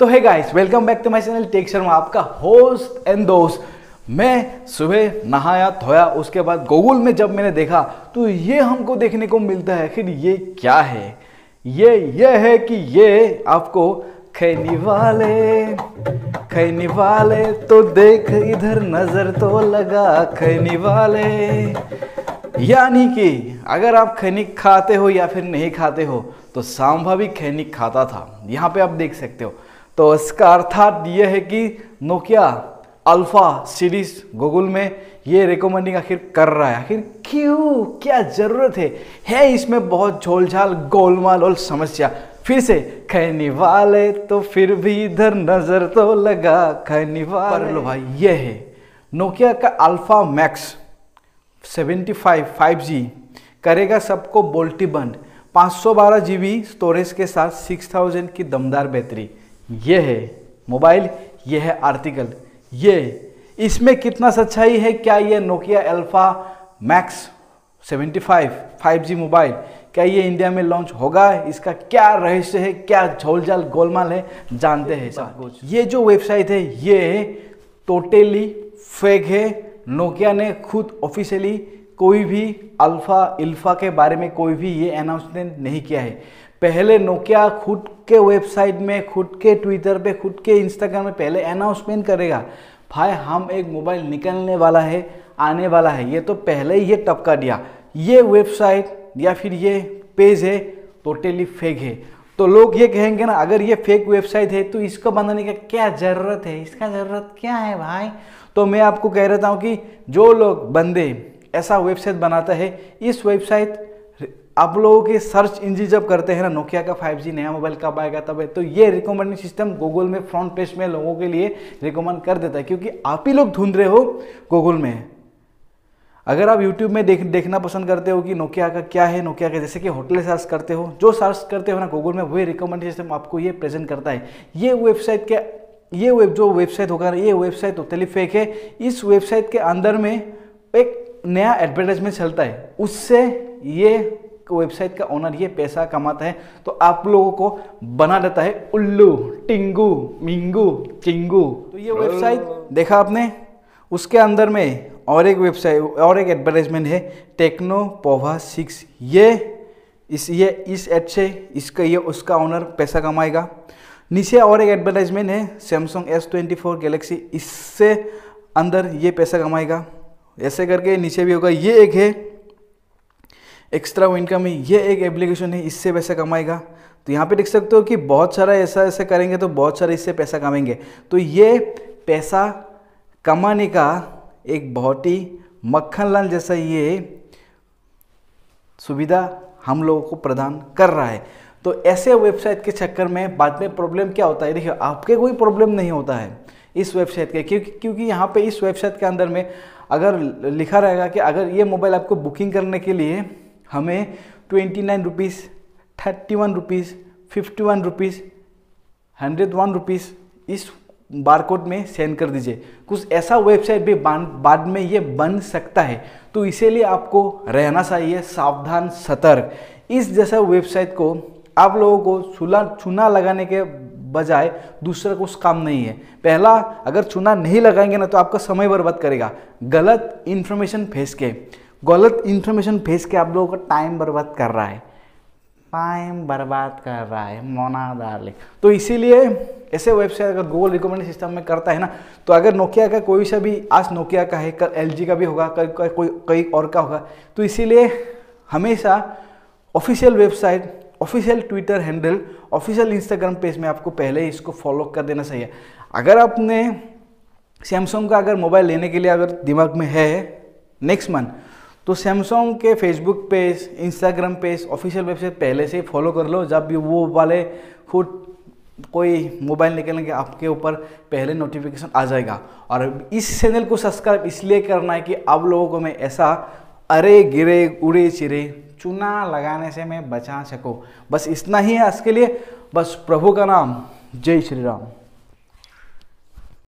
तो है guys welcome back to my channel tech Sharma आपका होस्ट एंड दोस्त। मैं सुबह नहाया, धोया, उसके बाद गूगल में जब मैंने देखा तो ये हमको देखने को मिलता है, फिर ये क्या है? ये ये है कि ये आपको खैनी वाले खैनी वाले तो देख, इधर नज़र तो लगा, खैनी वाले। यानी कि अगर आप खैनिक खाते हो या फिर नहीं खाते हो तो सांभा भी खैनिक खाता था। यहाँ पे आप देख सकते हो तो इसका अर्थात यह है कि नोकिया अल्फ़ा सीरीज़ गूगल में ये रिकमेंडिंग आखिर कर रहा है। आखिर क्यों? क्या ज़रूरत है? है इसमें बहुत झोलझाल, गोलमाल और समस्या। फिर से खैनी वाले तो फिर भी इधर नज़र तो लगा खैनी वाले। लो भाई, ये है नोकिया का अल्फ़ा मैक्स 75 5G करेगा सबको बोल्टी बंद। 512 जीबी स्टोरेज के साथ 6000 की दमदार बैटरी। ये है मोबाइल ये है आर्टिकल। ये इसमें कितना सच्चाई है? क्या ये Nokia alpha max 75 5G mobile क्या ये इंडिया में लॉन्च होगा? इसका क्या रहस्य है? क्या झोलझाल गोलमाल है? जानते हैं सब कुछ। ये जो वेबसाइट है ये टोटली फेक है। नोकिया ने खुद ऑफिशियली कोई भी अल्फ़ा, इल्फा के बारे में कोई भी ये अनाउंसमेंट नहीं किया है। पहले नोकिया खुद के वेबसाइट में, खुद के ट्विटर पे, खुद के इंस्टाग्राम में पहले अनाउंसमेंट करेगा। भाई, हम एक मोबाइल निकलने वाला है, आने वाला है। ये तो पहले ही ये टपका दिया। ये वेबसाइट या फिर ये पेज है टोटली फेक है। तो लोग ये कहेंगे ना, अगर ये फेक वेबसाइट है तो इसको बनाने का क्या ज़रूरत है? इसका ज़रूरत क्या है भाई? तो मैं आपको कह रहता हूँ कि जो लोग बंदे ऐसा वेबसाइट बनाता है। इस वेबसाइट आप लोगों के सर्च इंजिन जब करते हैं ना नोकिया का 5G नया मोबाइल कब आएगा, तब है। तो ये रिकमेंडिंग सिस्टम गूगल में फ्रंट पेज में लोगों के लिए रिकमेंड कर देता है, क्योंकि आप ही लोग ढूंढ रहे हो गूगल में। अगर आप YouTube में देख, देखना पसंद करते हो कि नोकिया का क्या है नोकिया का जैसे कि होटल सर्च करते हो, जो सर्च करते हो ना गूगल में, वही रिकमेंड सिस्टम आपको ये प्रेजेंट करता है। ये वेबसाइट के, ये वेब जो वेबसाइट होगा ये वेबसाइट टोटली फेक है। इस वेबसाइट के अंदर में एक नया एडवर्टाइजमेंट चलता है उससे ये वेबसाइट का ओनर ये पैसा कमाता है तो आप लोगों को बना देता है उल्लू टिंगू मिंगू चिंगू। तो ये वेबसाइट देखा आपने? उसके अंदर में और एक वेबसाइट और एक एडवर्टाइजमेंट है टेक्नो पोवा सिक्स ये इस ये इस एड से इसका ये उसका ओनर पैसा कमाएगा। नीचे और एक एडवर्टाइजमेंट है Samsung S twenty four Galaxy इससे अंदर ये पैसा कमाएगा। ऐसे करके नीचे भी होगा, ये एक है। एक्स्ट्रा इनकम है, ये एक एप्लीकेशन है, इससे पैसा कमाएगा। तो यहाँ पे देख सकते हो कि बहुत सारा ऐसा ऐसा करेंगे तो बहुत सारा इससे पैसा कमाएँगे। तो ये पैसा कमाने का एक बहुत ही मक्खन लाल जैसा ये सुविधा हम लोगों को प्रदान कर रहा है। तो ऐसे वेबसाइट के चक्कर में बाद में प्रॉब्लम क्या होता है? देखिए, आपके कोई प्रॉब्लम नहीं होता है इस वेबसाइट के, क्योंकि क्योंकि यहाँ पे इस वेबसाइट के अंदर में अगर लिखा रहेगा कि अगर ये मोबाइल आपको बुकिंग करने के लिए हमें twenty nine rupees thirty one rupees fifty one rupees hundred one rupees इस बार बारकोड में सेंड कर दीजिए। कुछ ऐसा वेबसाइट भी बाद में ये बन सकता है। तो इसीलिए आपको रहना चाहिए, सावधान, सतर्क। इस जैसा वेबसाइट को आप लोगों को छुला चुना लगाने के बजाय दूसरा कुछ काम नहीं है। पहला, अगर चुना नहीं लगाएँगे ना तो आपका समय बर्बाद करेगा। गलत इन्फॉर्मेशन फेंस के, गलत इन्फॉर्मेशन फेंस के आप लोगों का टाइम बर्बाद कर रहा है। टाइम बर्बाद कर रहा है, मोना डार्लिंग तो इसीलिए ऐसे वेबसाइट अगर गूगल रिकमेंड सिस्टम में करता है ना तो अगर नोकिया का कोई सा भी, आज नोकिया का है, कल एल का भी होगा, कल कोई, कई और का होगा तो इसीलिए हमेशा official website official Twitter handle official Instagram page में आपको पहले ही इसको फॉलो कर देना चाहिए अगर आपने सैमसंग का अगर मोबाइल लेने के लिए अगर दिमाग में है नेक्स्ट मंथ तो सैमसंग के Facebook page Instagram page official website पहले से ही फॉलो कर लो। जब भी वो वाले खुद कोई मोबाइल निकलेंगे, आपके ऊपर पहले नोटिफिकेशन आ जाएगा। और इस चैनल को सब्सक्राइब इसलिए करना है कि आप लोगों को मैं ऐसा अरे गिरे उड़े चिरे चुना लगाने से मैं बचा सकूँ। बस इतना ही है आज के लिए। बस प्रभु का नाम। जय श्री राम।